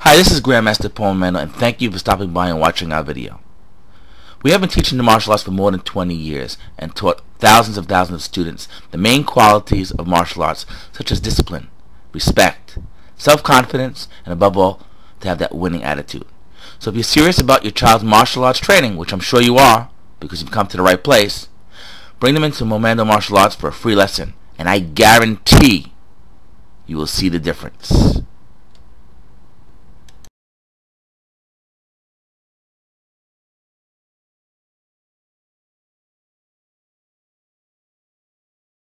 Hi, this is Grandmaster Paul Mormando, and thank you for stopping by and watching our video. We have been teaching the martial arts for more than 20 years and taught thousands of thousands of students the main qualities of martial arts such as discipline, respect, self-confidence, and above all, to have that winning attitude. So if you're serious about your child's martial arts training, which I'm sure you are, because you've come to the right place, bring them into Mormando Martial Arts for a free lesson, and I guarantee you will see the difference.